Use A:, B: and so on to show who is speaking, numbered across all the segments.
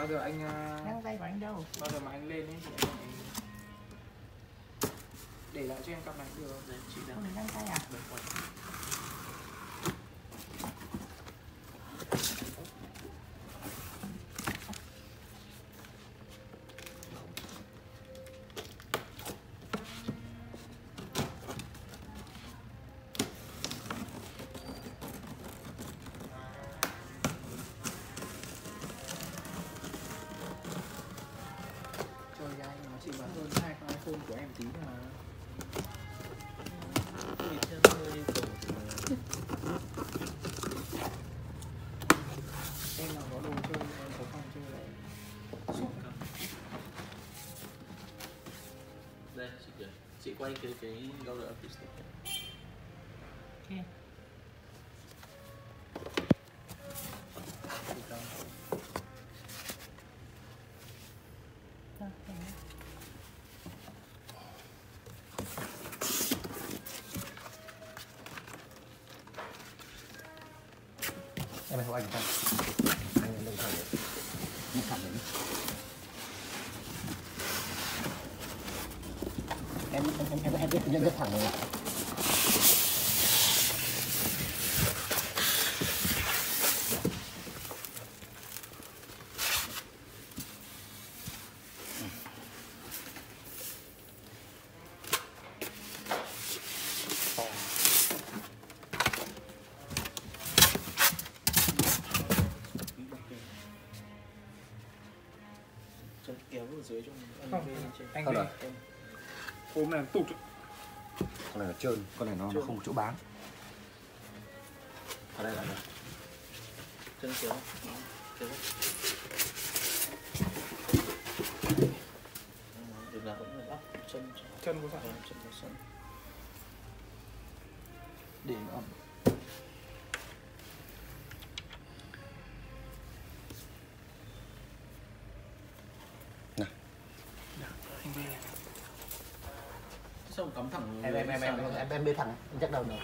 A: bao giờ anh à,
B: găng tay của anh đâu
A: bao giờ mà anh lên ấy thì anh để lại cho em cặp này được không?
C: Chị đang
B: tay à
C: Được rồi. Đây, chị kìa. Chị quay cái cái gấu đỡ acoustic này.
B: ok
D: em hãy hỏi anh ta anh đừng thẳng đấy như thẳng đấy em em em em nhận rất thẳng
C: chân kéo ở dưới trong bên trên
A: anh
D: Sao
A: về
D: rồi?
A: em ôm này tụt.
D: Con này là trơn con này nó nó
C: Trơn.
D: không có chỗ bám ở đây là đây
C: là vẫn phải bắt chân
A: chân có phải
C: chân có sân
A: để nó ẩm
C: sao cắm thẳng
D: em em em em em em bê thẳng em chắc đầu nữa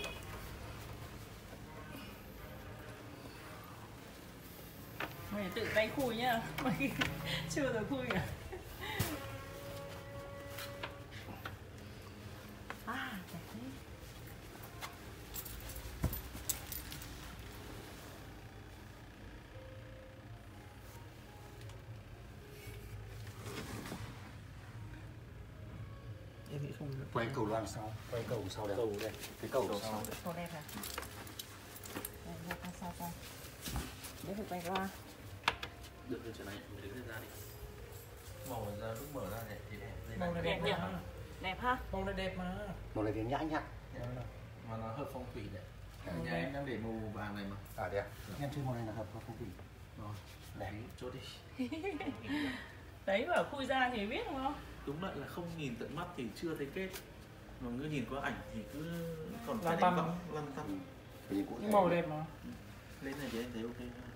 B: mày tự tay khui nhá. Mày chưa được khui à
D: quay cầu loan sau quay cầu sau đây.
C: Cầu đây.
D: Cái cầu,
C: cầu
D: sau
C: sau
B: Cô đẹp hả? Đây, đây, con sao con. Để thử quay qua.
C: Được rồi chuyện này mình đứng ra đi. Màu ra lúc mở ra đẹp thì đẹp. Đây
A: màu này
C: này.
A: đẹp
B: Đẹp
A: mà.
B: Đẹp ha?
A: màu này đẹp mà.
D: Màu này thì nhã nhặn.
C: Mà. Nó hợp phong thủy đấy.
A: Ừ.
C: nhà em đang để màu vàng này mà.
D: À đấy à? Em chơi màu này là hợp không gì
C: rồi
D: đẹp.
C: chốt đi.
B: Đấy bảo khui ra thì biết đúng không?
C: Đúng lại là không nhìn tận mắt thì chưa thấy kết. Mà cứ nhìn qua ảnh thì cứ còn
A: Lăn
C: cái
A: tăn.
C: lăn tăn.
A: Nhưng màu đẹp mà.
C: Lên này thì em thấy ok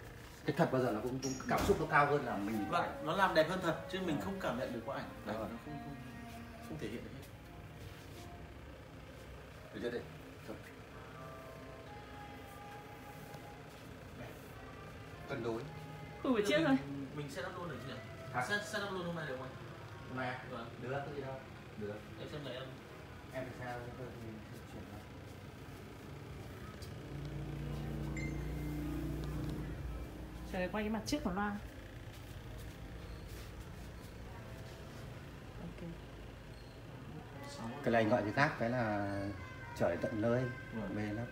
D: cái thật bao giờ nó cũng, cũng cảm xúc nó cao hơn là mình
C: Vâng, nó làm đẹp hơn thật chứ mình không cảm nhận được qua ảnh. Ảnh
D: rồi.
C: nó không không không thể hiện được. Hết
D: được chưa đây? Cân đối.
C: Tức
B: chiếc
C: mình-
B: thôi
C: mình sẽ up luôn được chưa? Set, set up luôn hôm nay được không
D: nay
C: vâng.
D: Được cái gì đâu. Được
C: em xem lại em
D: em phải sao? Tôi thì chuyển lại.
B: Trời quay cái mặt trước của Loan. Ok.
C: Sáu
D: cái này gọi cái khác? Cái là trở đến tận nơi
C: Vâng.
D: mê lắm